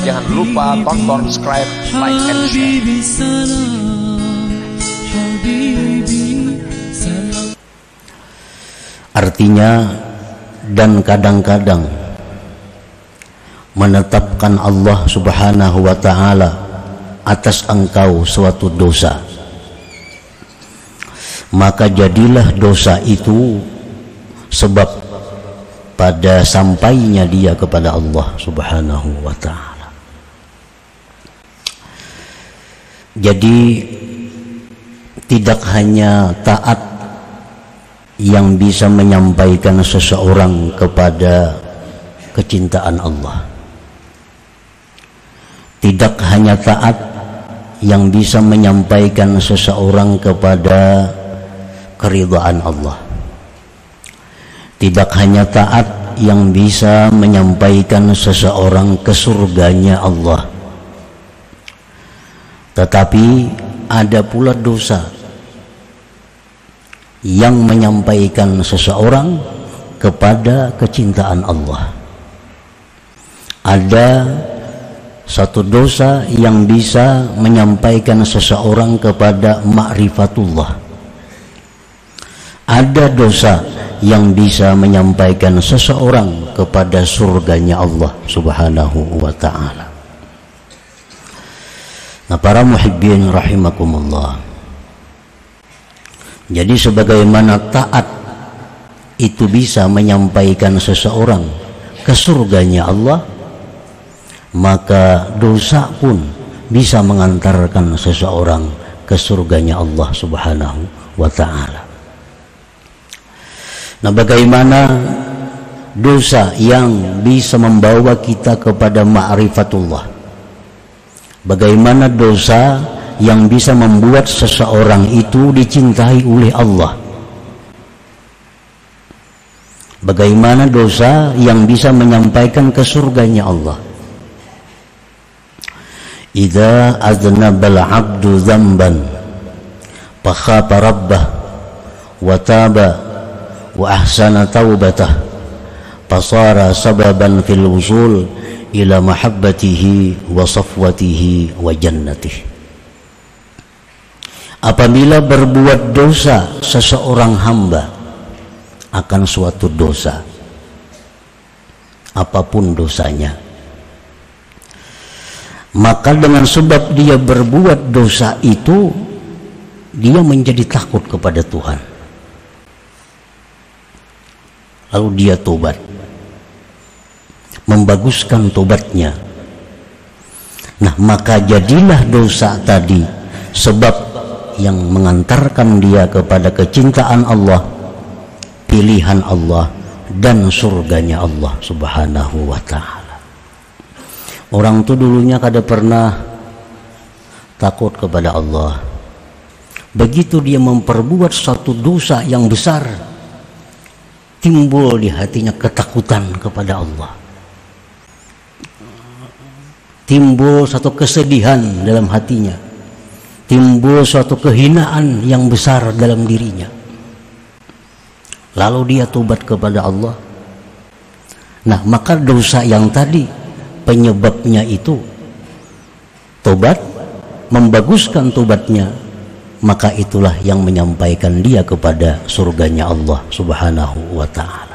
Jangan lupa tonton, subscribe, like, and share. Artinya, dan kadang-kadang menetapkan Allah Subhanahu wa Ta'ala atas engkau suatu dosa, maka jadilah dosa itu sebab pada sampainya dia kepada Allah Subhanahu wa taala. Jadi tidak hanya taat yang bisa menyampaikan seseorang kepada kecintaan Allah. Tidak hanya taat yang bisa menyampaikan seseorang kepada keridhaan Allah. Tidak hanya taat yang bisa menyampaikan seseorang ke surganya Allah. Tetapi ada pula dosa yang menyampaikan seseorang kepada kecintaan Allah. Ada satu dosa yang bisa menyampaikan seseorang kepada ma'rifatullah. Ada dosa yang bisa menyampaikan seseorang kepada surganya Allah Subhanahu wa taala. Nah, para muhibbin rahimakumullah. Jadi sebagaimana taat itu bisa menyampaikan seseorang ke surganya Allah, maka dosa pun bisa mengantarkan seseorang ke surganya Allah Subhanahu wa taala. Nah, bagaimana dosa yang bisa membawa kita kepada ma'rifatullah? Bagaimana dosa yang bisa membuat seseorang itu dicintai oleh Allah? Bagaimana dosa yang bisa menyampaikan ke surganya Allah? Idza aznabal 'abdu dzamban fakhafa rabbah wa taba fasara sababan fil wusul ila mahabbatihi wa safwatihi wa jannatihi apabila berbuat dosa seseorang hamba akan suatu dosa. Apa pun dosanya. Maka dengan sebab dia berbuat dosa itu dia menjadi takut kepada Tuhan lalu dia tobat membaguskan tobatnya nah maka jadilah dosa tadi sebab yang mengantarkan dia kepada kecintaan Allah pilihan Allah dan surganya Allah subhanahu wa ta'ala. Orang tuh dulunya kada pernah takut kepada Allah. Begitu dia memperbuat satu dosa yang besar timbul di hatinya ketakutan kepada Allah. Timbul satu kesedihan dalam hatinya. Timbul suatu kehinaan yang besar dalam dirinya. Lalu dia tobat kepada Allah. Nah maka dosa yang tadi penyebabnya itu tobat membaguskan tobatnya maka itulah yang menyampaikan dia kepada surganya Allah subhanahu wa ta'ala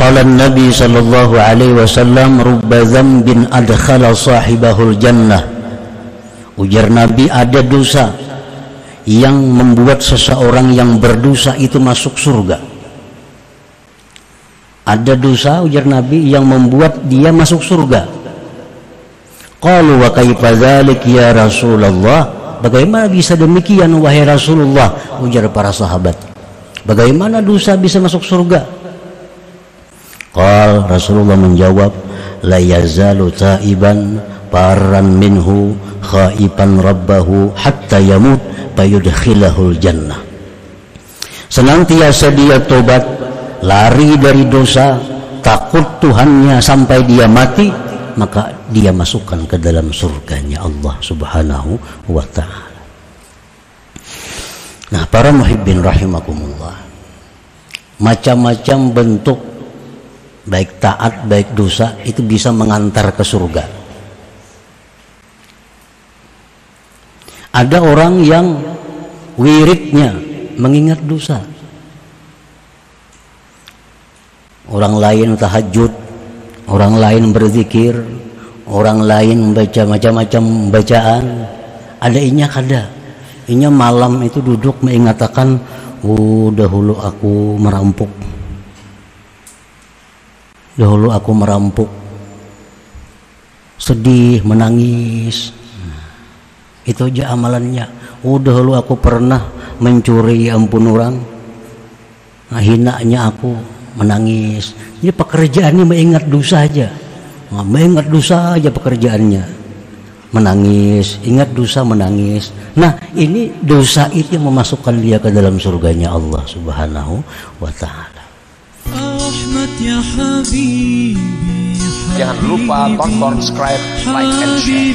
Qala Nabi sallallahu alaihi wasallam rubba dzambin adkhala sahibahul jannah. Ujar Nabi ada dosa yang membuat seseorang yang berdosa itu masuk surga. Ada dosa ujar Nabi yang membuat dia masuk surga. Qalu wa kaifa dzalik ya Rasulullah? Bagaimana bisa demikian wahai Rasulullah? Ujar para sahabat. Bagaimana dosa bisa masuk surga? Qal Rasulullah menjawab la yazalu taiban paran minhu khaiban rabbahu hatta yamut fayudkhilahul jannah senantiasa dia tobat lari dari dosa takut Tuhannya sampai dia mati maka dia masukkan ke dalam surganya Allah subhanahu wa ta'ala. Nah para muhibbin rahimakumullah macam-macam bentuk baik taat baik dosa itu bisa mengantar ke surga. Ada orang yang wiridnya mengingat dosa. Orang lain tahajud orang lain berzikir orang lain membaca macam-macam bacaan. Ada inya kada inya malam itu duduk mengatakan oh dahulu aku merampok. Dahulu aku merampok. Sedih menangis. Itu aja amalannya. Oh dahulu aku pernah mencuri ampun orang. Nah, hinanya aku menangis. ini pekerjaannya mengingat dosa aja. Nah, mengingat dosa aja pekerjaannya. Menangis, ingat dosa menangis. Nah, ini dosa itu yang memasukkan dia ke dalam surganya Allah Subhanahu wa taala. Jangan lupa tonton, subscribe, like, and share.